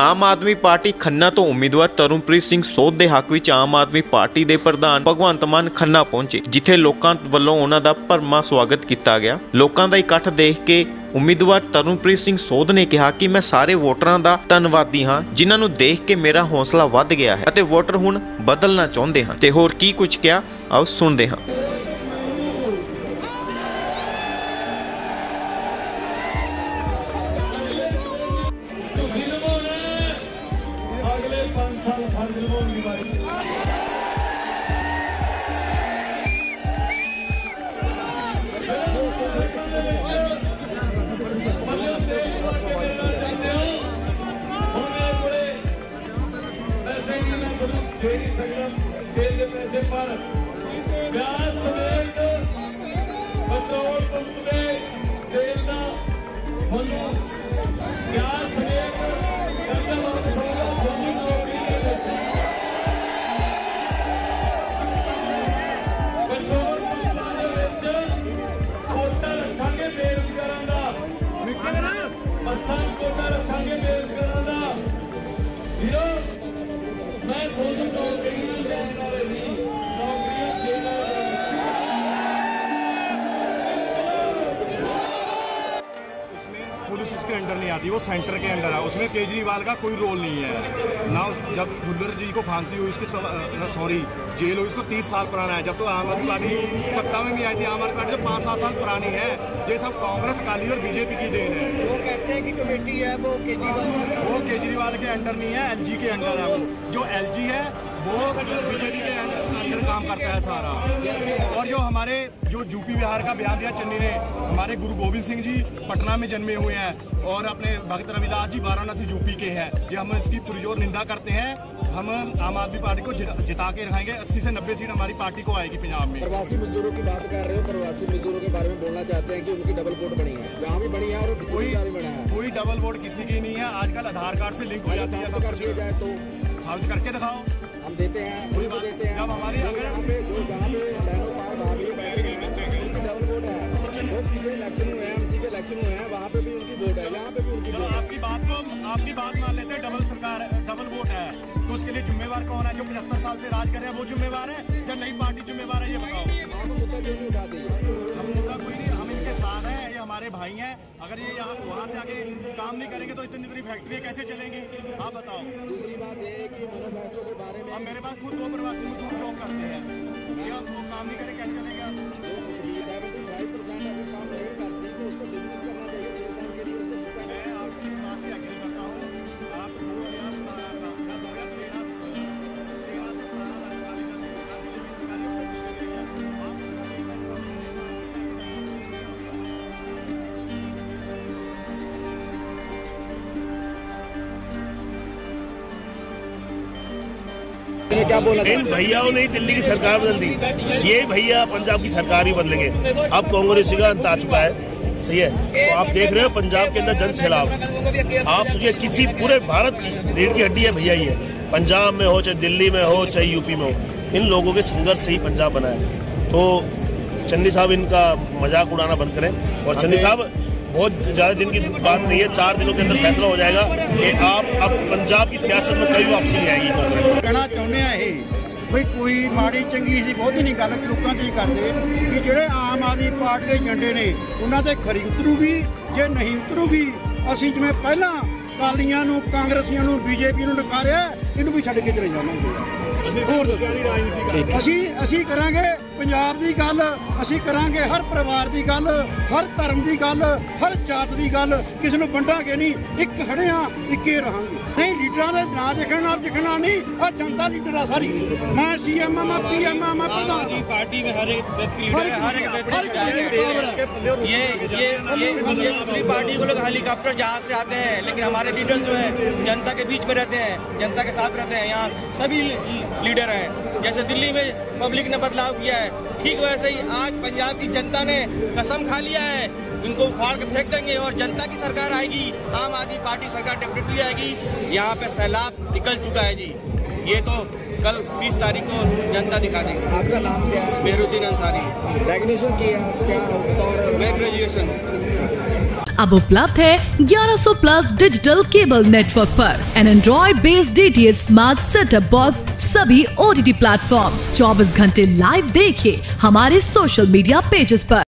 Aam Aadmi party Khanna ਤੋਂ ਉਮੀਦਵਾਰ ਤਰੁਣਪ੍ਰੀਤ ਸਿੰਘ ਸੋਧ ਦੇ ਹੱਕ ਵਿੱਚ ਆਮ ਆਦਮੀ ਪਾਰਟੀ ਦੇ ਪ੍ਰਧਾਨ ਭਗਵੰਤ ਮਾਨ ਖੰਨਾ ਪਹੁੰਚੇ, ਜਿੱਥੇ ਲੋਕਾਂ ਵੱਲੋਂ ਉਹਨਾਂ ਦਾ ਭਰਮਾ ਸਵਾਗਤ ਕੀਤਾ ਗਿਆ। ਲੋਕਾਂ ਦਾ ਇਕੱਠ ਦੇਖ ਕੇ ਉਮੀਦਵਾਰ ਤਰੁਣਪ੍ਰੀਤ ਸਿੰਘ ਸੋਧ ਨੇ ਕਿਹਾ ਕਿ ਮੈਂ ਸਾਰੇ ਵੋਟਰਾਂ ਦਾ ਧੰਨਵਾਦੀ ਹਾਂ, ਜਿਨ੍ਹਾਂ ਨੂੰ ਦੇਖ ਕੇ ਮੇਰਾ ਹੌਸਲਾ ਵੱਧ ਗਿਆ ਹੈ ਅਤੇ ਵੋਟਰ ਹੁਣ ਬਦਲਣਾ ਚਾਹੁੰਦੇ ਹਨ। ਤੇ ਹੋਰ ਕੀ ਕੁਝ ਕਿਹਾ? ਆਓ ਸੁਣਦੇ ਹਾਂ। Hadi bakalım पैसे पर उसके अंडर नहीं आती वो सेंटर के अंडर है। उसमें केजरीवाल का कोई रोल नहीं है। ना जब भुल्लर जी को फांसी हुई उसकी सॉरी जेल हुई उसको तीस साल पुराना है। जब तो आम आदमी पार्टी सत्ता में भी आई थी आम आदमी पार्टी तो पाँच सात साल पुरानी है। ये सब कांग्रेस काली और बीजेपी की देन है। वो कहते हैं कि कमेटी है वो केजरीवाल वो केजरीवाल के अंडर नहीं है एलजी के अंडर है। जो एलजी है वो बीजेपी के अंडर अंडर काम करता है सारा। और जो हमारे जो यूपी बिहार का बयान दिया चन्नी ने हमारे गुरु गोविंद सिंह जी पटना में जन्मे हुए हैं और अपने भक्त रविदास जी वाराणसी यूपी के हैं। ये हम इसकी पुरजोर निंदा करते हैं। हम आम आदमी पार्टी को जिता के रखेंगे 80 से 90 सीट हमारी पार्टी को आएगी पंजाब में। प्रवासी मजदूरों की बात कर रहे हो। प्रवासी मजदूरों के बारे में बोलना चाहते हैं कि उनकी डबल कोट बनी है। यहाँ भी बनी है और कोई कोई डबल वोट किसी की नहीं है। आजकल आधार कार्ड से लिंक हो जाती है सब कुछ। तो। साबित करके दिखाओ। देते हैं उनको देते हैं। यहाँ पे जो जहाँ पे बहनों पार रही उनकी डबल वोट है। वो पिछले इलेक्शन हुए हैं एमसी के इलेक्शन हुए हैं वहाँ पे भी उनकी वोट है यहाँ पे भी उनकी चलो वोट आपकी बात को आपकी बात मान लेते हैं डबल सरकार है, डबल वोट है। तो उसके लिए जिम्मेवार कौन है? जो पचहत्तर साल से राज कर रहे हैं वो जिम्मेवार है या नई पार्टी जिम्मेवार है ये बताओ। आप मुद्दा क्यों नहीं उठाते हमारे भाई हैं। अगर ये यहाँ वहाँ से आगे काम नहीं करेंगे तो इतनी बड़ी फैक्ट्रियाँ कैसे चलेंगी? आप बताओ। दूसरी बात ये है कि मैनिफेस्टो के बारे में अब मेरे पास खुद दो प्रवासी मजदूर जॉब करते हैं। ये क्या बोला इन भैयाओं ने दिल्ली की सरकार बदल दी। ये भैया पंजाब की सरकार ही बदलेंगे। अब कांग्रेस का अंत आ चुका है। सही है? तो आप देख रहे हो पंजाब के अंदर जन सैलाब आप सोचिए किसी पूरे भारत की रीढ़ की हड्डी है भैया ही है। पंजाब में हो चाहे दिल्ली में हो चाहे यूपी में हो इन लोगों के संघर्ष से ही पंजाब बना है। तो चन्नी साहब इनका मज़ाक उड़ाना बंद करें। और चन्नी साहब बहुत ज्यादा दिन की बात नहीं है चार दिनों के अंदर फैसला हो जाएगा कि आप अब पंजाब की सियासत में कई वापसी नहीं आएगी कांग्रेस ਕਹਿਣਾ ਚਾਹੁੰਦੇ ਆ ਇਹ ਵੀ ਕੋਈ ਮਾੜੀ ਚੰਗੀ ਸੀ ਬਹੁਤੀ ਨਹੀਂ ਗੱਲ ਲੋਕਾਂ ਦੀ ਕਰਦੇ ਕਿ ਜਿਹੜੇ ਆਮ ਆਦਮੀ ਪਾਰਟੀ ਦੇ ਏਜੰਡੇ ਨੇ ਉਹਨਾਂ ਤੇ ਖਰੀ ਉਤਰੂਗੀ ਜੇ ਨਹੀਂ ਉਤਰੂਗੀ ਅਸੀਂ ਜਿਵੇਂ ਪਹਿਲਾਂ ਕਾਲੀਆਂ ਨੂੰ ਕਾਂਗਰਸੀਆਂ ਨੂੰ ਬੀਜੇਪੀ ਨੂੰ ਨਕਾਰਿਆ ਇਹਨੂੰ ਵੀ ਛੱਡ ਕੇ ਚਲੇ ਜਾਵਾਂਗੇ ਹੋਰ ਦੱਸੋ। ਅਸੀਂ ਅਸੀਂ ਕਰਾਂਗੇ ਪੰਜਾਬ ਦੀ ਗੱਲ ਅਸੀਂ ਕਰਾਂਗੇ ਹਰ ਪਰਿਵਾਰ ਦੀ ਗੱਲ ਹਰ ਧਰਮ ਦੀ ਗੱਲ ਹਰ ਜਾਤ ਦੀ ਗੱਲ। ਕਿਸੇ ਨੂੰ ਵੰਡਾਂਗੇ ਨਹੀਂ ਇੱਕ ਖੜੇ ਆ ਇੱਕੇ ਰਹਾਂਗੇ। ਲੀਡਰਾਂ ਦੇ ਨਾਂ ਦੇਖਣ ਨਾਲ ਦਿਖਣਾ ਨਹੀਂ ਆ ਜਨਤਾ ਲੀਡਰ ਆ ਸਾਰੀ ਮੈਂ ਸੀਐਮ ਆ ਮੈਂ ਪੀਐਮ ਆ ਮੈਂ ਪ੍ਰਧਾਨ पार्टी में हर एक व्यक्ति लीडर है हर एक व्यक्ति हर एक व्यक्ति है। ये ये ये ये दूसरी पार्टी को लोग हेलीकॉप्टर जहाज से आते हैं लेकिन हमारे लीडर जो है जनता के बीच में रहते हैं जनता के साथ रहते हैं यहाँ सभी लीडर हैं जैसे दिल्ली में पब्लिक ने बदलाव किया है ठीक वैसे ही आज पंजाब की जनता ने कसम खा लिया है। इनको फाड़ के फेंक देंगे और जनता की सरकार आएगी आम आदमी पार्टी सरकार डेफिनेटली आएगी। यहाँ पे सैलाब निकल चुका है जी। ये तो कल 20 तारीख को जनता दिखा देंगे। आपका नाम क्या है? मेहरुद्दीन अंसारी। ग्रेजुएशन किया क्या मैं ग्रेजुएशन अब उपलब्ध है 1100 प्लस डिजिटल केबल नेटवर्क पर। An Android based the smart setup box सभी ओ टी प्लेटफॉर्म 24 घंटे लाइव देखिए हमारे सोशल मीडिया पेजेस पर।